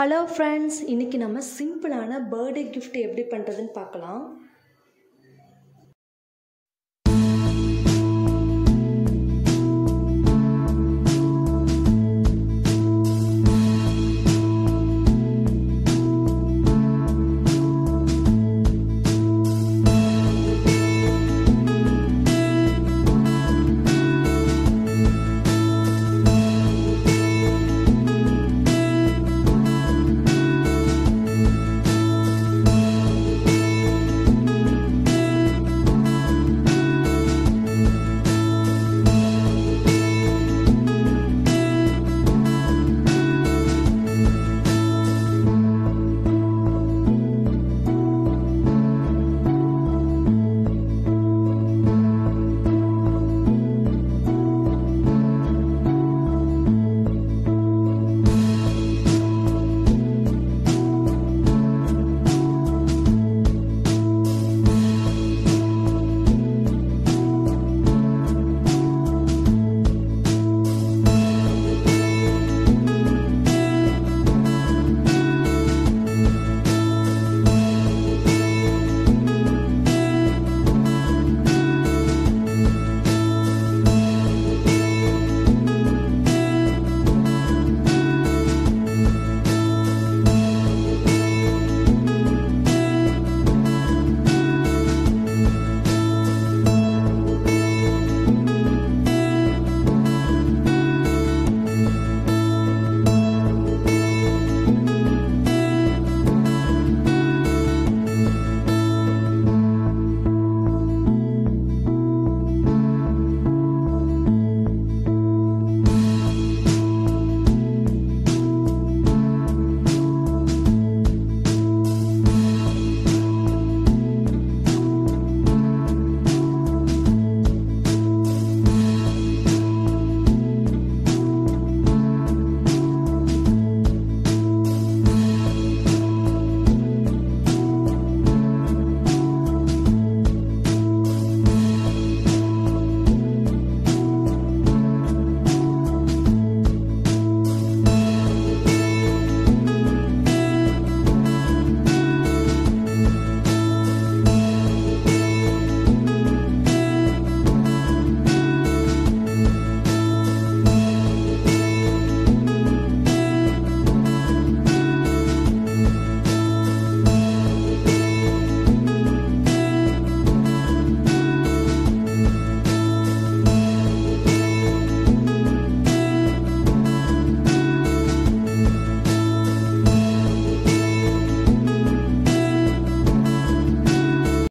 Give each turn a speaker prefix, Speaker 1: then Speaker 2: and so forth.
Speaker 1: Hello friends இன்றைக்கி நம்ம சிம்பிளான பர்த்டே கிஃப்ட் எப்படி பண்ணுறதுன்னு பார்க்கலாம்.